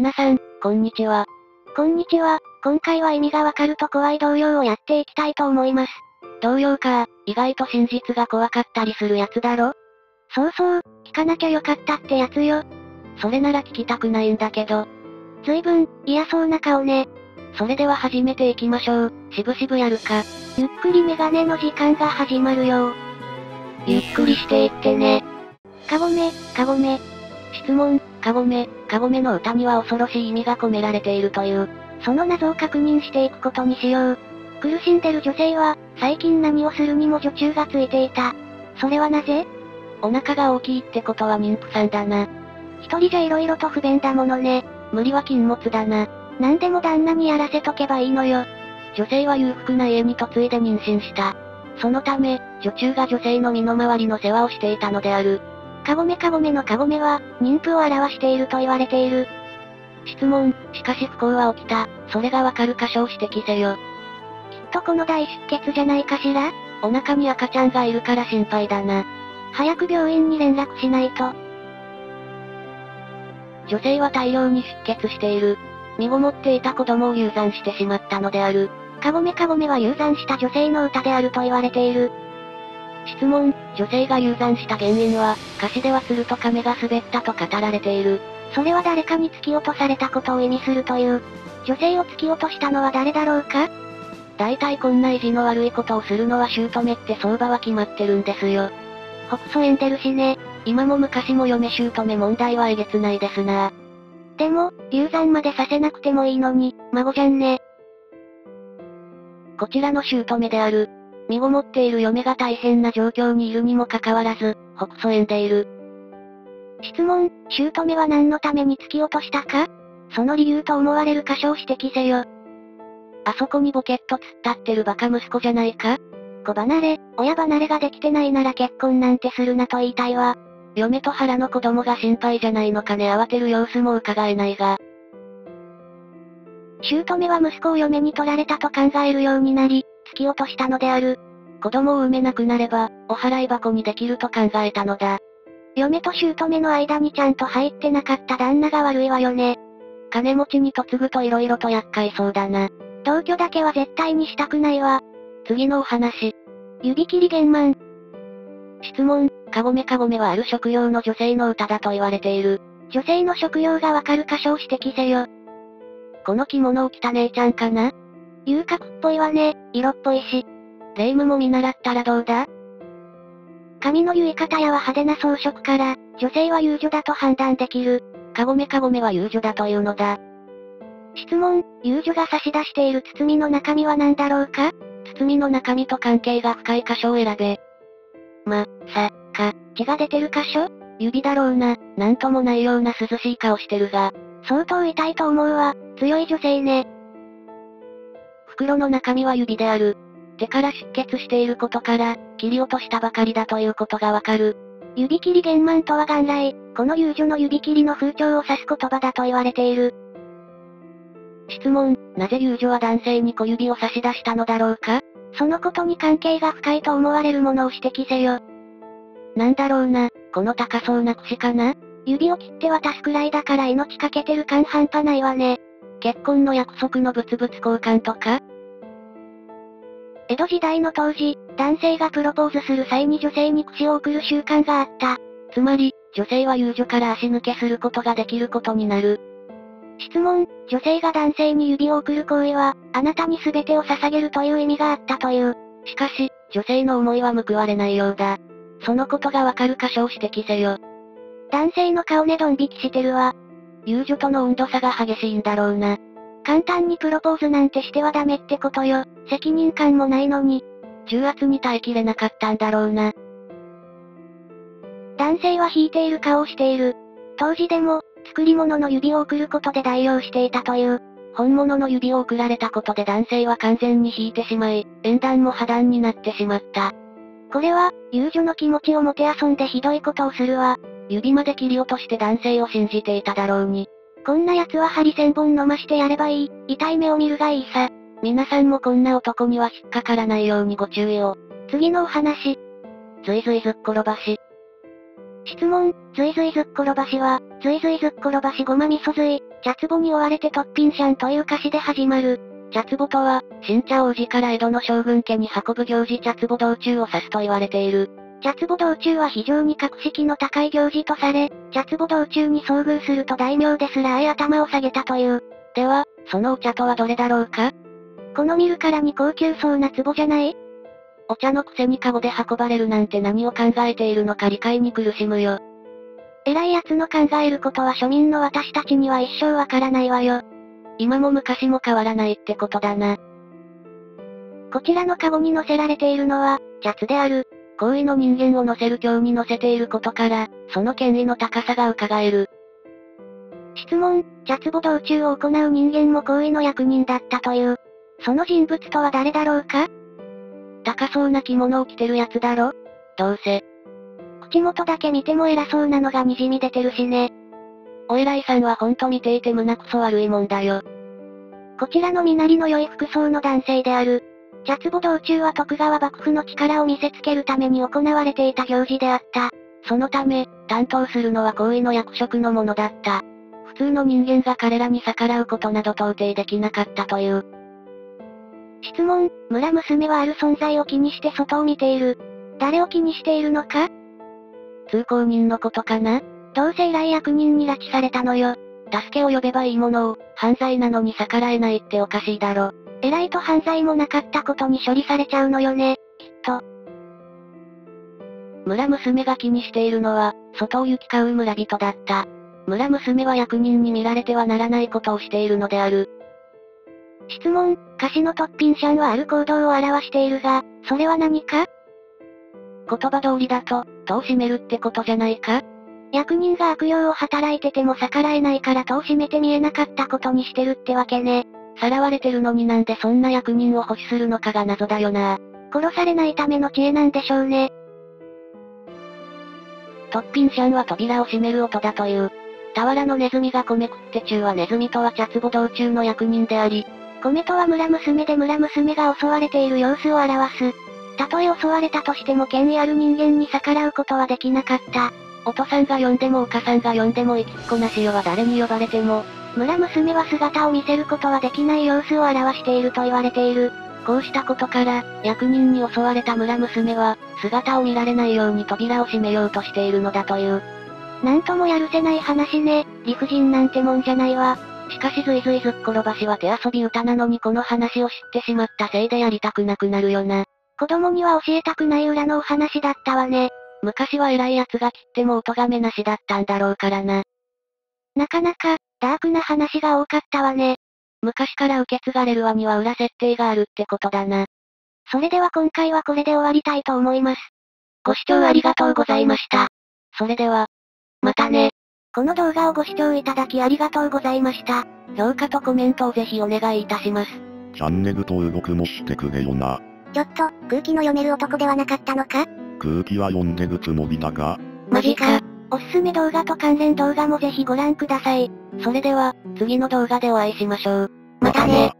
皆さん、こんにちは。こんにちは。今回は意味がわかると怖い動揺をやっていきたいと思います。動揺か、意外と真実が怖かったりするやつだろ？そうそう、聞かなきゃよかったってやつよ。それなら聞きたくないんだけど。ずいぶん、嫌そうな顔ね。それでは始めていきましょう。しぶしぶやるか。ゆっくりメガネの時間が始まるよ。ゆっくりしていってね。かごめ、かごめ。質問、かごめ、かごめの歌には恐ろしい意味が込められているという。その謎を確認していくことにしよう。苦しんでる女性は、最近何をするにも女中がついていた。それはなぜ？お腹が大きいってことは妊婦さんだな。一人じゃ色々と不便だものね。無理は禁物だな。何でも旦那にやらせとけばいいのよ。女性は裕福な家に嫁いで妊娠した。そのため、女中が女性の身の回りの世話をしていたのである。かごめかごめのかごめは、妊婦を表していると言われている。質問、しかし不幸は起きた。それがわかる箇所を指摘せよ。きっとこの大出血じゃないかしら？お腹に赤ちゃんがいるから心配だな。早く病院に連絡しないと。女性は大量に出血している。身ごもっていた子供を流産してしまったのである。かごめかごめは流産した女性の歌であると言われている。質問、女性が流産した原因は、歌詞ではすると亀が滑ったと語られている。それは誰かに突き落とされたことを意味するという。女性を突き落としたのは誰だろうか？大体こんな意地の悪いことをするのは姑って相場は決まってるんですよ。ほくそ縁出るしね。今も昔も嫁姑問題はえげつないですなでも、流産までさせなくてもいいのに、孫じゃんね。こちらの姑である。身ごもっている嫁が大変な状況にいるにもかかわらず、ほくそ縁でいる。質問、姑は何のために突き落としたか？その理由と思われる箇所を指摘せよ。あそこにボケっと突っ立ってるバカ息子じゃないか？子離れ、親離れができてないなら結婚なんてするなと言いたいわ。嫁と腹の子供が心配じゃないのかね慌てる様子も伺えないが。姑は息子を嫁に取られたと考えるようになり、突き落としたのである。子供を産めなくなれば、お払い箱にできると考えたのだ。嫁と姑の間にちゃんと入ってなかった旦那が悪いわよね。金持ちに嫁ぐと色々と厄介そうだな。同居だけは絶対にしたくないわ。次のお話。指切り玄満。質問、かごめかごめはある職業の女性の歌だと言われている。女性の職業がわかる箇所を指摘せよ。この着物を着た姉ちゃんかな？遊郭っぽいわね、色っぽいし。霊夢も見習ったらどうだ？髪の結い方やは派手な装飾から、女性は遊女だと判断できる。かごめかごめは遊女だというのだ。質問、遊女が差し出している包みの中身は何だろうか？包みの中身と関係が深い箇所を選べ。ま、さ、か、血が出てる箇所？指だろうな、なんともないような涼しい顔してるが。相当痛いと思うわ、強い女性ね。袋の中身は指である。手から出血していることから、切り落としたばかりだということがわかる。指切り玄満とは元来、この遊女の指切りの風潮を指す言葉だと言われている。質問、なぜ遊女は男性に小指を差し出したのだろうか？そのことに関係が深いと思われるものを指摘せよ。なんだろうな、この高そうな櫛かな？指を切って渡すくらいだから命かけてる感半端ないわね。結婚の約束の物々交換とか？江戸時代の当時、男性がプロポーズする際に女性に櫛を送る習慣があった。つまり、女性は遊女から足抜けすることができることになる。質問、女性が男性に指を送る行為は、あなたに全てを捧げるという意味があったという。しかし、女性の思いは報われないようだ。そのことがわかる箇所を指摘せよ。男性の顔ねドン引きしてるわ。遊女との温度差が激しいんだろうな。簡単にプロポーズなんてしてはダメってことよ。責任感もないのに。重圧に耐えきれなかったんだろうな。男性は引いている顔をしている。当時でも、作り物の指を送ることで代用していたという。本物の指を送られたことで男性は完全に引いてしまい、縁談も破談になってしまった。これは、遊女の気持ちをもてあそんでひどいことをするわ。指まで切り落として男性を信じていただろうに。こんな奴は針千本飲ましてやればいい。痛い目を見るがいいさ。皆さんもこんな男には引っかからないようにご注意を。次のお話。ずいずいずっ転ばし。質問、ずいずいずっ転ばしは、ずいずいずっ転ばしごま味噌ずい、茶壺に追われて突品シャンという歌詞で始まる。茶壺とは、新茶王子から江戸の将軍家に運ぶ行事茶壺道中を指すと言われている。茶壺道中は非常に格式の高い行事とされ、茶壺道中に遭遇すると大名ですらあえ頭を下げたという。では、そのお茶とはどれだろうか？この見るからに高級そうな壺じゃない？お茶のくせにカゴで運ばれるなんて何を考えているのか理解に苦しむよ。偉い奴の考えることは庶民の私たちには一生わからないわよ。今も昔も変わらないってことだな。こちらのカゴに乗せられているのは、茶ツである。行為の人間を乗せる教に乗せていることから、その権威の高さが伺える。質問、茶壺道中を行う人間も行為の役人だったという。その人物とは誰だろうか？高そうな着物を着てるやつだろ？どうせ。口元だけ見ても偉そうなのが滲み出てるしね。お偉いさんはほんと見ていて胸くそ悪いもんだよ。こちらの身なりの良い服装の男性である。茶壺道中は徳川幕府の力を見せつけるために行われていた行事であった。そのため、担当するのは行為の役職のものだった。普通の人間が彼らに逆らうことなど到底できなかったという。質問、村娘はある存在を気にして外を見ている。誰を気にしているのか？通行人のことかな？どうせ依頼役人に拉致されたのよ。助けを呼べばいいものを、犯罪なのに逆らえないっておかしいだろ。偉いと犯罪もなかったことに処理されちゃうのよね、きっと。村娘が気にしているのは、外を行き交う村人だった。村娘は役人に見られてはならないことをしているのである。質問、歌詞の突品シャンはある行動を表しているが、それは何か？言葉通りだと、戸を閉めるってことじゃないか？役人が悪用を働いてても逆らえないから戸を閉めて見えなかったことにしてるってわけね。さらわれてるのになんでそんな役人を保守するのかが謎だよな。殺されないための知恵なんでしょうね。突品シャンは扉を閉める音だという。俵のネズミが米食って中はネズミとは茶壺道中の役人であり、米とは村娘で村娘が襲われている様子を表す。たとえ襲われたとしても権威ある人間に逆らうことはできなかった。お父さんが呼んでもお母さんが呼んでも行きっこなしよは誰に呼ばれても、村娘は姿を見せることはできない様子を表していると言われている。こうしたことから、役人に襲われた村娘は、姿を見られないように扉を閉めようとしているのだという。なんともやるせない話ね、理不尽なんてもんじゃないわ。しかしずいずいずっころばしは手遊び歌なのにこの話を知ってしまったせいでやりたくなくなるよな。子供には教えたくない裏のお話だったわね。昔は偉い奴が切ってもお咎めなしだったんだろうからな。なかなか、ダークな話が多かったわね。昔から受け継がれる輪には裏設定があるってことだな。それでは今回はこれで終わりたいと思います。ご視聴ありがとうございました。それでは、またね。この動画をご視聴いただきありがとうございました。評価とコメントをぜひお願いいたします。チャンネル登録もしてくれよな。ちょっと、空気の読める男ではなかったのか？空気は読んでるつもりだが。マジか。おすすめ動画と関連動画もぜひご覧ください。それでは、次の動画でお会いしましょう。またね。